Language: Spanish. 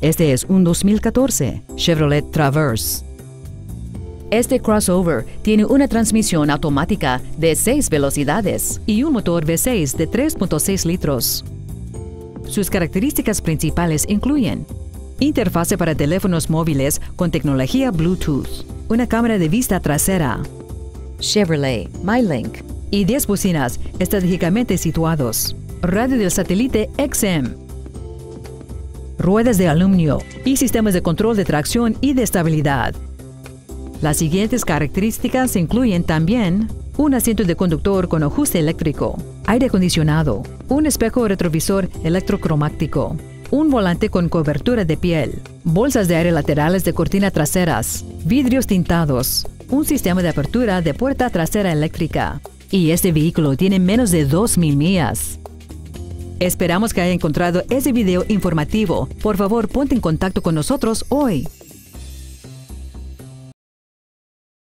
Este es un 2014 Chevrolet Traverse. Este crossover tiene una transmisión automática de 6 velocidades y un motor V6 de 3.6 litros. Sus características principales incluyen interfase para teléfonos móviles con tecnología Bluetooth, una cámara de vista trasera, Chevrolet MyLink y 10 bocinas estratégicamente situados, radio del satélite XM, ruedas de aluminio y sistemas de control de tracción y de estabilidad. Las siguientes características incluyen también un asiento de conductor con ajuste eléctrico, aire acondicionado, un espejo retrovisor electrocromático, un volante con cobertura de piel, bolsas de aire laterales de cortina traseras, vidrios tintados, un sistema de apertura de puerta trasera eléctrica. Y este vehículo tiene menos de 2.000 millas. Esperamos que haya encontrado ese video informativo. Por favor, ponte en contacto con nosotros hoy.